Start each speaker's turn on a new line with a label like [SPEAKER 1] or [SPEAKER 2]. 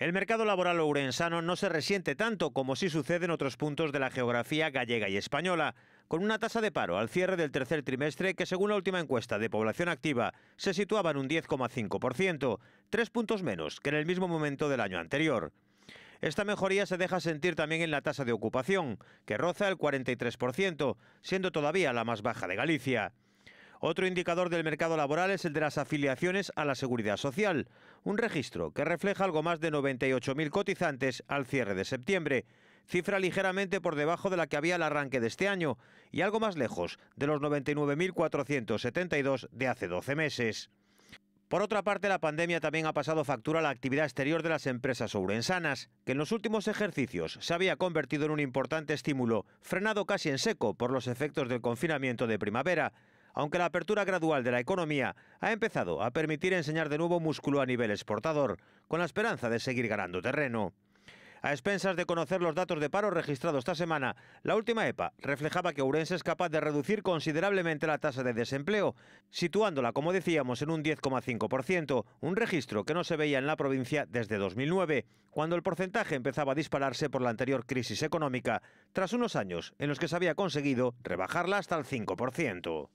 [SPEAKER 1] El mercado laboral ourensano no se resiente tanto como sí sucede en otros puntos de la geografía gallega y española, con una tasa de paro al cierre del tercer trimestre que según la última encuesta de población activa se situaba en un 10,5%, tres puntos menos que en el mismo momento del año anterior. Esta mejoría se deja sentir también en la tasa de ocupación, que roza el 43%, siendo todavía la más baja de Galicia. Otro indicador del mercado laboral es el de las afiliaciones a la Seguridad Social, un registro que refleja algo más de 98.000 cotizantes al cierre de septiembre, cifra ligeramente por debajo de la que había al arranque de este año y algo más lejos de los 99.472 de hace 12 meses. Por otra parte, la pandemia también ha pasado factura a la actividad exterior de las empresas ourensanas, que en los últimos ejercicios se había convertido en un importante estímulo, frenado casi en seco por los efectos del confinamiento de primavera, aunque la apertura gradual de la economía ha empezado a permitir enseñar de nuevo músculo a nivel exportador, con la esperanza de seguir ganando terreno. A expensas de conocer los datos de paro registrados esta semana, la última EPA reflejaba que Ourense es capaz de reducir considerablemente la tasa de desempleo, situándola, como decíamos, en un 10,5%, un registro que no se veía en la provincia desde 2009, cuando el porcentaje empezaba a dispararse por la anterior crisis económica, tras unos años en los que se había conseguido rebajarla hasta el 5%.